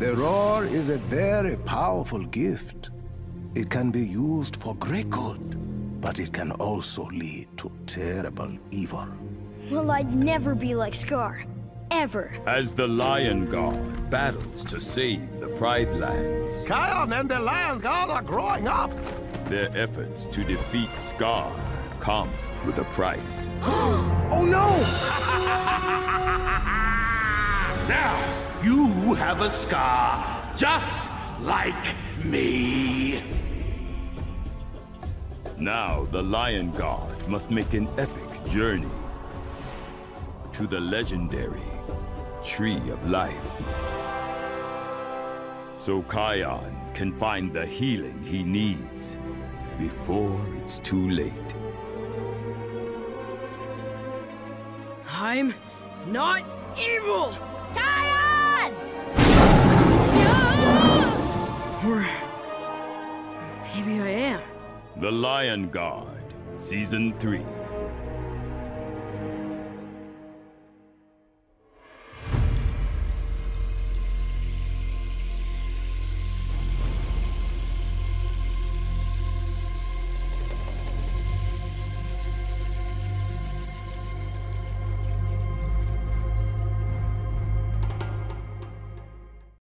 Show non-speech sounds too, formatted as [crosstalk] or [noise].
The roar is a very powerful gift. It can be used for great good, but it can also lead to terrible evil. Well, I'd never be like Scar. Ever. As the Lion Guard battles to save the Pride Lands, Kion and the Lion Guard are growing up! their efforts to defeat Scar come with a price. [gasps] Oh no! [laughs] you have a scar, just like me. Now the Lion Guard must make an epic journey to the legendary Tree of Life. So Kion can find the healing he needs before it's too late. I'm not evil! The Lion Guard, Season 3.